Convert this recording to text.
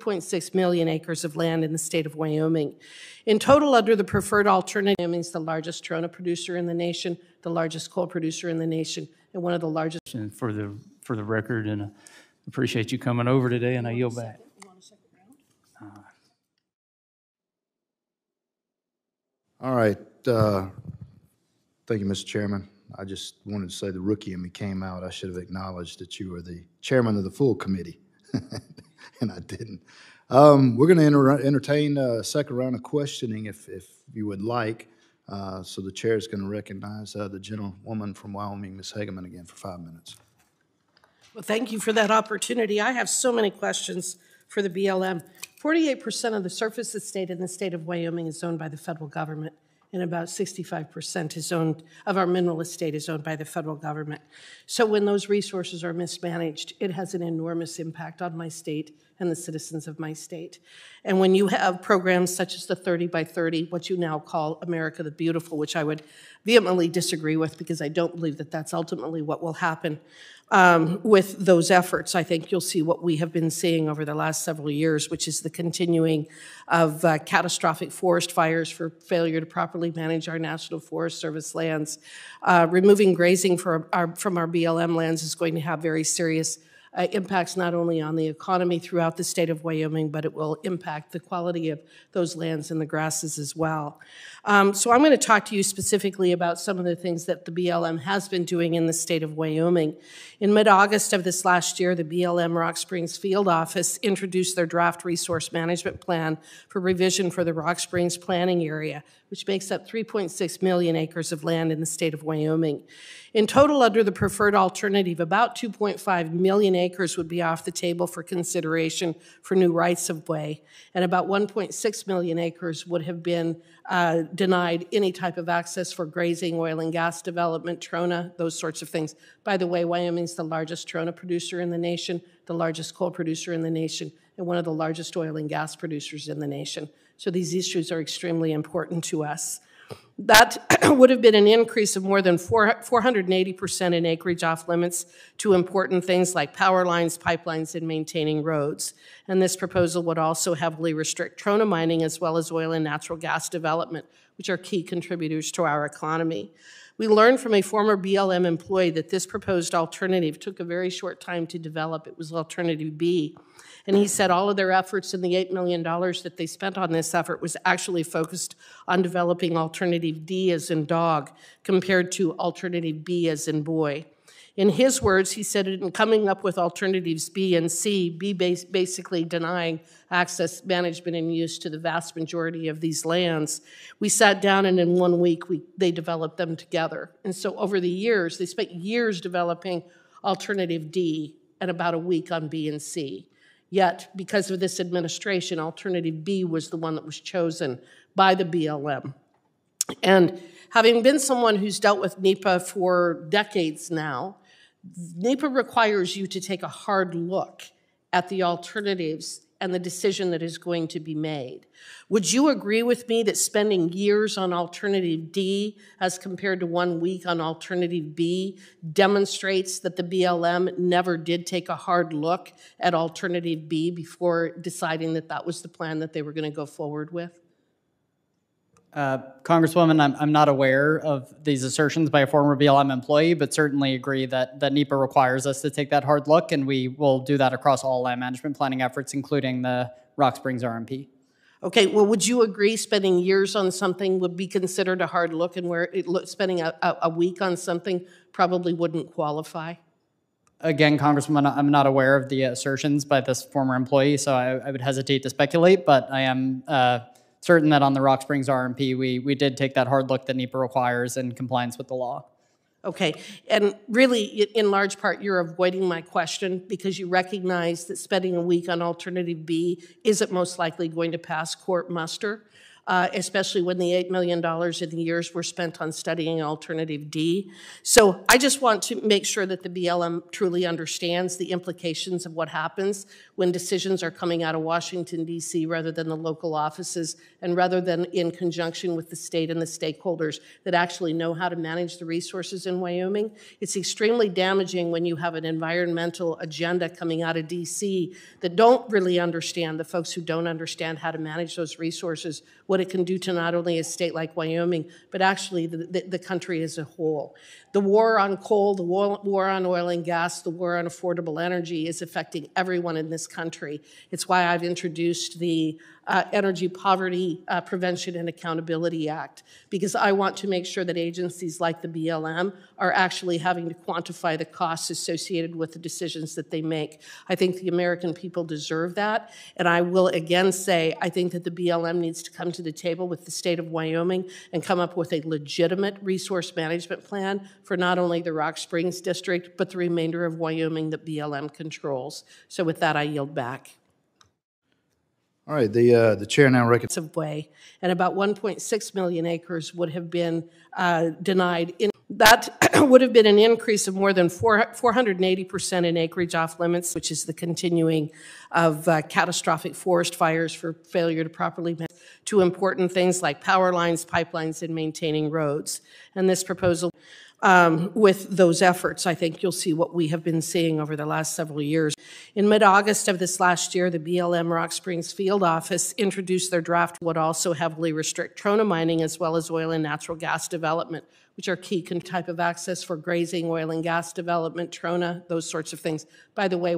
3.6 million acres of land in the state of Wyoming. In total, under the preferred alternative, Wyoming is the largest trona producer in the nation, the largest coal producer in the nation, and one of the largest. And for the, for the record, and uh, appreciate you coming over today, and I yield back. All right. uh, Thank you, Mr. Chairman. I just wanted to say the rookie in me came out. I should have acknowledged that you were the chairman of the full committee, and I didn't. Um, We're going to entertain a second round of questioning if, if you would like. Uh, So the chair is going to recognize uh, the gentlewoman from Wyoming, Ms. Hageman, again for five minutes. Well, thank you for that opportunity. I have so many questions for the BLM. 48% of the surface estate in the state of Wyoming is owned by the federal government, and about 65% is owned, of our mineral estate is owned by the federal government. So when those resources are mismanaged, it has an enormous impact on my state and the citizens of my state. And when you have programs such as the 30 by 30, what you now call America the Beautiful, which I would vehemently disagree with because I don't believe that that's ultimately what will happen um, with those efforts, I think you'll see what we have been seeing over the last several years, which is the continuing of uh, catastrophic forest fires for failure to properly manage our National Forest Service lands. Uh, removing grazing our, from our BLM lands is going to have very serious uh, impacts not only on the economy throughout the state of Wyoming, but it will impact the quality of those lands and the grasses as well. Um, so I'm going to talk to you specifically about some of the things that the BLM has been doing in the state of Wyoming. In mid-August of this last year, the BLM Rock Springs Field Office introduced their draft resource management plan for revision for the Rock Springs planning area, which makes up 3.6 million acres of land in the state of Wyoming. In total, under the preferred alternative, about 2.5 million acres would be off the table for consideration for new rights of way, and about 1.6 million acres would have been uh, denied any type of access for grazing, oil and gas development, trona, those sorts of things. By the way, Wyoming's the largest trona producer in the nation, the largest coal producer in the nation, and one of the largest oil and gas producers in the nation. So these issues are extremely important to us. That would have been an increase of more than 480% in acreage off limits to important things like power lines, pipelines, and maintaining roads. And this proposal would also heavily restrict trona mining as well as oil and natural gas development, which are key contributors to our economy. We learned from a former BLM employee that this proposed alternative took a very short time to develop. It was Alternative B. And he said all of their efforts and the $8 million that they spent on this effort was actually focused on developing Alternative D as in dog compared to Alternative B as in boy. In his words, he said in coming up with alternatives B and C, B basically denying access, management, and use to the vast majority of these lands, we sat down and in one week we, they developed them together. And so over the years, they spent years developing alternative D and about a week on B and C. Yet, because of this administration, alternative B was the one that was chosen by the BLM. And having been someone who's dealt with NEPA for decades now, NEPA requires you to take a hard look at the alternatives and the decision that is going to be made. Would you agree with me that spending years on alternative D as compared to one week on alternative B demonstrates that the BLM never did take a hard look at alternative B before deciding that that was the plan that they were going to go forward with? Uh, Congresswoman, I'm, I'm not aware of these assertions by a former BLM employee, but certainly agree that, that NEPA requires us to take that hard look, and we will do that across all land management planning efforts, including the Rock Springs RMP. Okay, well, would you agree spending years on something would be considered a hard look, and where it, spending a, a, a week on something probably wouldn't qualify? Again, Congresswoman, I'm not aware of the assertions by this former employee, so I, I would hesitate to speculate, but I am uh, certain that on the Rock Springs RMP, we, we did take that hard look that NEPA requires in compliance with the law. Okay, and really, in large part, you're avoiding my question because you recognize that spending a week on alternative B isn't most likely going to pass court muster. Uh, especially when the $8 million in the years were spent on studying Alternative D. So I just want to make sure that the BLM truly understands the implications of what happens when decisions are coming out of Washington, D.C., rather than the local offices, and rather than in conjunction with the state and the stakeholders that actually know how to manage the resources in Wyoming. It's extremely damaging when you have an environmental agenda coming out of D.C. that don't really understand, the folks who don't understand how to manage those resources, what it can do to not only a state like Wyoming, but actually the, the, the country as a whole. The war on coal, the war, war on oil and gas, the war on affordable energy is affecting everyone in this country. It's why I've introduced the uh, Energy Poverty uh, Prevention and Accountability Act, because I want to make sure that agencies like the BLM are actually having to quantify the costs associated with the decisions that they make. I think the American people deserve that, and I will again say I think that the BLM needs to come to the table with the state of Wyoming and come up with a legitimate resource management plan for not only the Rock Springs district, but the remainder of Wyoming that BLM controls. So with that, I yield back. All right, the, uh, the chair now recognizes way, and about 1.6 million acres would have been uh, denied. In, that would have been an increase of more than 4, 480% in acreage off limits, which is the continuing of uh, catastrophic forest fires for failure to properly manage to important things like power lines, pipelines, and maintaining roads. And this proposal um, with those efforts, I think you'll see what we have been seeing over the last several years. In mid-August of this last year, the BLM Rock Springs Field Office introduced their draft would also heavily restrict trona mining as well as oil and natural gas development, which are key type of access for grazing, oil and gas development, trona, those sorts of things. By the way,